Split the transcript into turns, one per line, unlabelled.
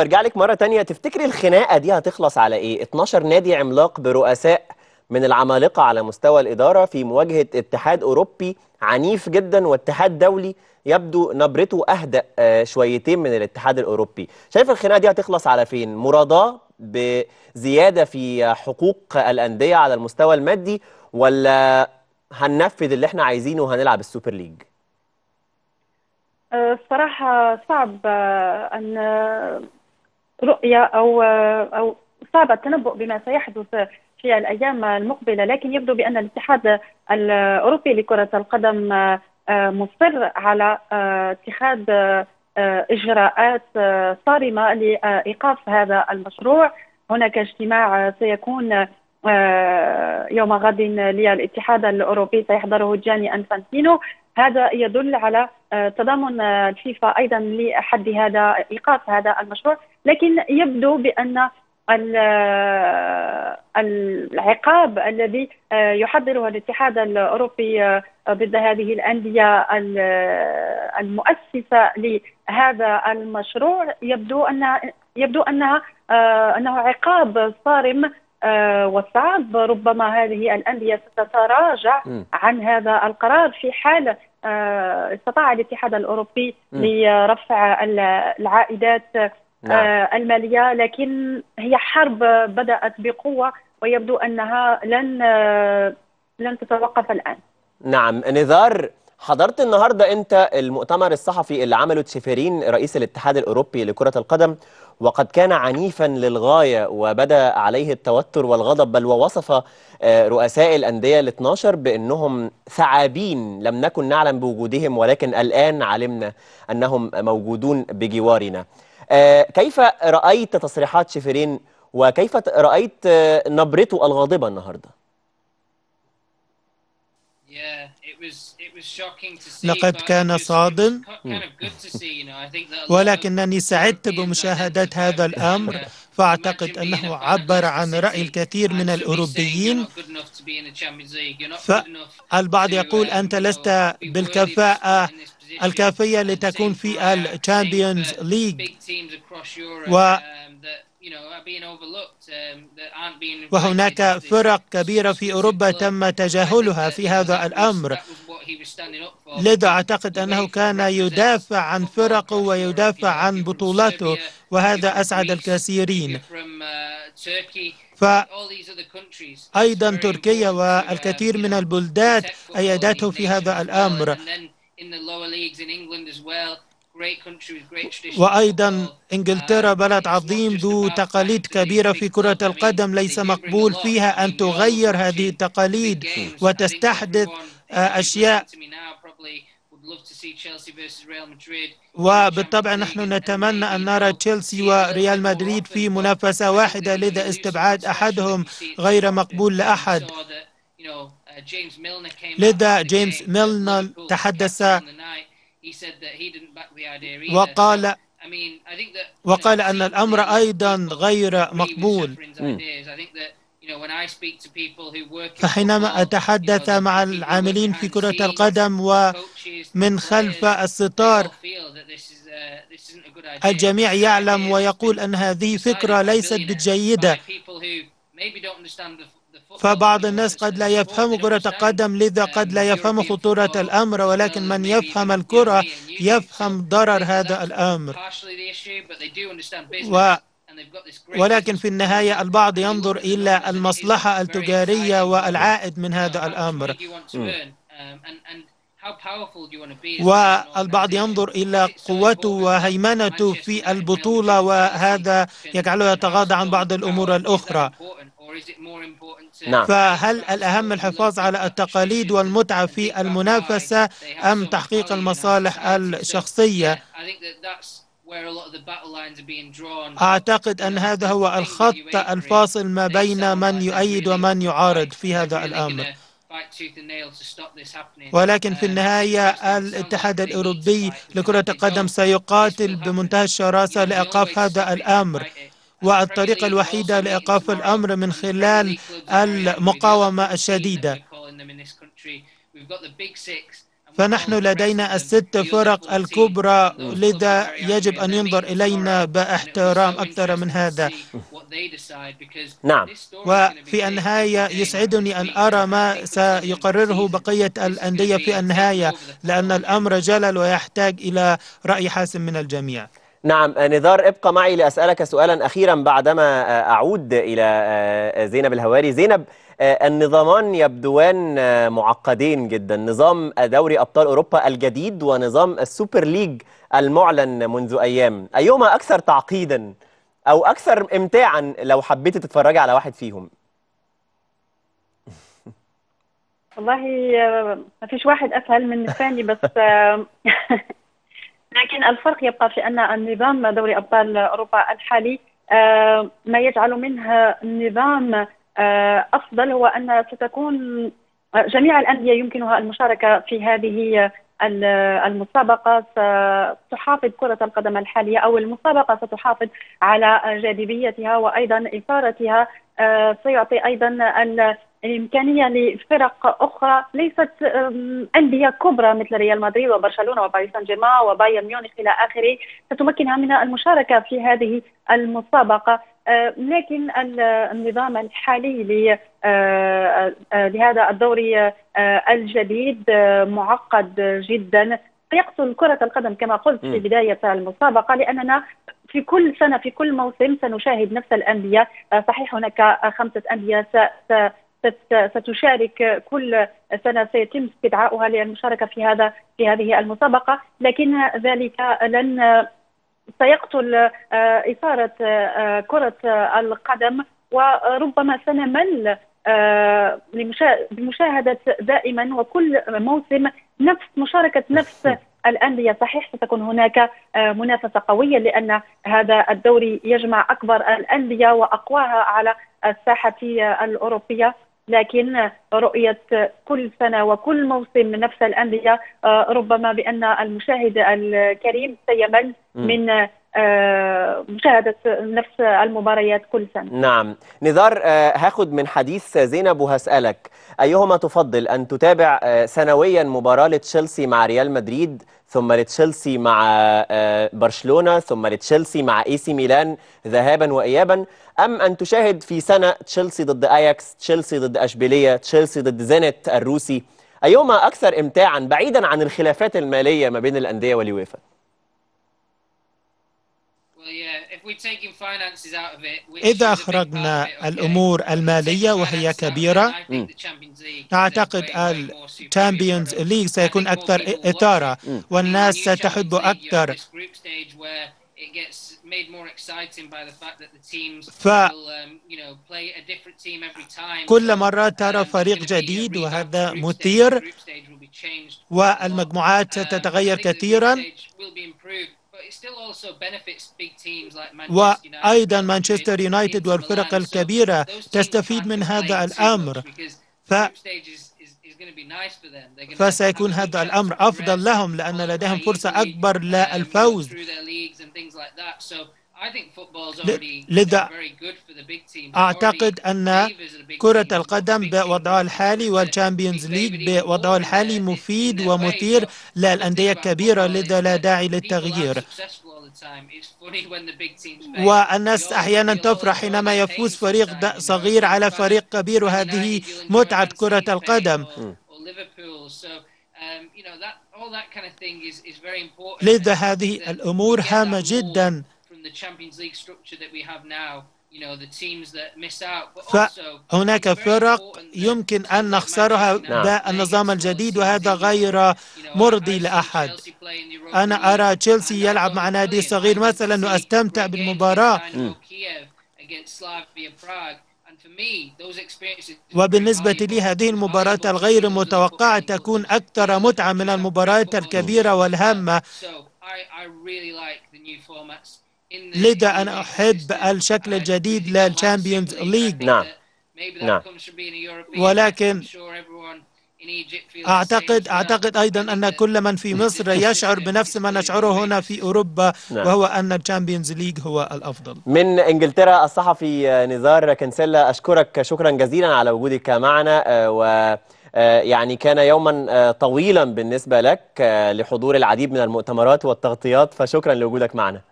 برجع لك مرة تانية. تفتكري الخناقة دي هتخلص على إيه؟ 12 نادي عملاق برؤساء من العمالقة على مستوى الإدارة في مواجهة اتحاد أوروبي عنيف جدا واتحاد دولي يبدو نبرته أهدأ آه، شويتين من الاتحاد الأوروبي. شايف الخناقة دي هتخلص على فين؟ مرضاة بزيادة في حقوق الأندية على المستوى المادي ولا هننفذ اللي إحنا عايزينه وهنلعب السوبر ليج؟
آه، الصراحة صعب آه، أن رؤية أو آه، أو صعب التنبؤ بما سيحدث في الأيام المقبلة لكن يبدو بأن الاتحاد الأوروبي لكرة القدم آه، آه، مصر على اتخاذ إجراءات صارمة لإيقاف هذا المشروع. هناك اجتماع سيكون يوم غد للاتحاد الأوروبي سيحضره جاني أنفانتينو. هذا يدل على آه، تضامن آه، الفيفا أيضا لحد هذا إيقاف هذا المشروع. لكن يبدو بأن آه، العقاب الذي يحضره الاتحاد الأوروبي ضد هذه الأندية ال- المؤسسة لهذا المشروع يبدو أن يبدو أنها أنه عقاب صارم وصعب ربما هذه الأندية ستتراجع. عن هذا القرار في حال آه، استطاع الاتحاد الأوروبي
مم.
لرفع ال- العائدات
نعم
آه، المالية لكن هي حرب بدأت بقوة ويبدو أنها لن آه، لن تتوقف الآن
نعم نزار حضرت النهارده انت المؤتمر الصحفي اللي عمله تشيفرين رئيس الاتحاد الاوروبي لكرة القدم وقد كان عنيفا للغاية وبدأ عليه التوتر والغضب بل ووصف آه، رؤساء الأندية ال 12 بأنهم ثعابين لم نكن نعلم بوجودهم ولكن الآن علمنا أنهم موجودون بجوارنا. آه، كيف رأيت تصريحات شيفرين وكيف ت- رأيت آه، نبرته الغاضبة النهارده؟
لقد كان صادم. ولكنني سعدت بمشاهدة هذا الأمر. فأعتقد أنه عبر عن رأي الكثير من الأوروبيين. فالبعض يقول أنت لست بالكفاءة. الكافية لتكون في الشامبيونز ليج و وهناك فرق كبيرة في أوروبا تم تجاهلها في هذا الأمر. لذا أعتقد أنه كان يدافع عن فرقه ويدافع عن بطولاته وهذا أسعد الكثيرين. فأيضا تركيا والكثير من البلدان أيدته في هذا الأمر. وأيضا إنجلترا بلد عظيم ذو تقاليد كبيرة في كرة القدم ليس مقبول فيها أن تغير هذه التقاليد وتستحدث أشياء وبالطبع نحن نتمنى أن نرى تشيلسي وريال مدريد في منافسة واحدة لذا استبعاد أحدهم غير مقبول لأحد. لذا جيمس ميلنر تحدث وقال وقال أن الأمر أيضا غير مقبول. فحينما أتحدث مع العاملين في كرة القدم ومن خلف الستار الجميع يعلم ويقول أن هذه فكرة ليست بجيدة. فبعض الناس قد لا يفهم كرة القدم لذا قد لا يفهم خطورة الأمر ولكن من يفهم الكرة يفهم ضرر هذا الأمر. و ولكن في النهاية البعض ينظر إلى المصلحة التجارية والعائد من هذا الأمر. والبعض ينظر إلى قوته وهيمنته في البطولة وهذا يجعله يتغاضى عن بعض الأمور الأخرى.
نعم.
فهل الأهم الحفاظ على التقاليد والمتعة في المنافسة أم تحقيق المصالح الشخصية؟ أعتقد أن هذا هو الخط الفاصل ما بين من يؤيد ومن يعارض في هذا الأمر. ولكن في النهاية الاتحاد الأوروبي لكرة القدم سيقاتل بمنتهى الشراسة لإيقاف هذا الأمر. والطريقة الوحيدة لإيقاف الأمر من خلال المقاومة الشديدة. فنحن لدينا الست فرق الكبرى لذا يجب أن ينظر إلينا بإحترام أكثر من هذا.
نعم.
وفي النهاية يسعدني أن أرى ما سيقرره بقية الأندية في النهاية لأن الأمر جلل ويحتاج إلى رأي حاسم من الجميع.
نعم نزار ابقى معي لأسألك سؤالا أخيرا بعدما أعود إلى زينب الهواري. زينب النظامان يبدوان معقدين جدا. نظام دوري أبطال أوروبا الجديد ونظام السوبر ليج المعلن منذ أيام. أيهما أكثر تعقيدا أو أكثر إمتاعا لو حبيت تتفرجي على واحد فيهم؟
والله ما فيش واحد أسهل من الثاني بس لكن الفرق يبقى في أن النظام دوري أبطال أوروبا الحالي ما يجعل منها نظام أفضل هو أن ستكون جميع الأندية يمكنها المشاركة في هذه المسابقة. ستحافظ كرة القدم الحالية أو المسابقة ستحافظ على جاذبيتها وأيضا إثارتها سيعطي أيضا الإمكانية لفرق أخرى ليست أندية كبرى مثل ريال مدريد وبرشلونة وباريس سان جيرمان وبايرن ميونخ إلى آخره ستمكنها من المشاركة في هذه المسابقة. لكن النظام الحالي لهذا الدوري الجديد معقد جدا. يقتل كرة القدم كما قلت في بداية المسابقة لأننا في كل سنة في كل موسم سنشاهد نفس الأندية. صحيح هناك خمسة أندية ستشارك كل سنة سيتم استدعاؤها للمشاركة في هذا في هذه المسابقة لكن ذلك لن سيقتل إثارة كرة القدم وربما سنمل بمشاهدة دائما وكل موسم نفس مشاركة نفس الأندية. صحيح ستكون هناك منافسة قوية لأن هذا الدوري يجمع أكبر الأندية وأقواها على الساحة الأوروبية. لكن رؤية كل سنة وكل موسم نفس الأندية ربما بأن المشاهد الكريم سيمل من مشاهدة نفس المباريات كل سنة.
نعم. نزار هاخد من حديث زينب وهسألك. أيهما تفضل أن تتابع سنويا مباراة لتشيلسي مع ريال مدريد ثم لتشيلسي مع برشلونة ثم لتشيلسي مع إي سي ميلان ذهابا وإيابا أم أن تشاهد في سنة تشيلسي ضد أياكس تشيلسي ضد أشبيلية تشيلسي ضد زينت الروسي؟ أيهما أكثر إمتاعا بعيدا عن الخلافات المالية ما بين الأندية واليويفا؟
إذا أخرجنا الأمور المالية وهي كبيرة أعتقد الشامبيونز ليج سيكون أكثر إثارة والناس ستحب أكثر. ف كل مرة ترى فريق جديد وهذا مثير. والمجموعات ستتغير كثيرا. وأيضا مانشستر يونايتد والفرق الكبيرة تستفيد من هذا الأمر. ف فسيكون هذا الأمر أفضل لهم لأن لديهم فرصة أكبر للفوز لذا أعتقد أن كرة القدم بوضعها الحالي والشامبيونز ليج بوضعها الحالي مفيد ومثير للأندية الكبيرة لذا لا داعي للتغيير. والناس أحيانا تفرح حينما يفوز فريق صغير على فريق كبير وهذه متعة كرة القدم. لذا هذه الأمور هامة جدا. فهناك فرق يمكن أن نخسرها بالنظام الجديد وهذا غير مرضي لأحد. أنا أرى تشيلسي يلعب مع نادي صغير مثلا وأستمتع بالمباراة. وبالنسبة لي هذه المباراة الغير متوقعة تكون أكثر متعة من المباريات الكبيرة والهامة. لذا أنا أحب الشكل الجديد للشامبيونز ليج
نعم. نعم.
ولكن أعتقد أعتقد أيضا أن كل من في مصر يشعر بنفس ما نشعره هنا في أوروبا
نعم.
وهو أن الشامبيونز ليج هو الأفضل.
من إنجلترا الصحفي نزار كنسيلا أشكرك شكرا جزيلا على وجودك معنا يعني كان يوما طويلا بالنسبة لك لحضور العديد من المؤتمرات والتغطيات فشكرا لوجودك معنا.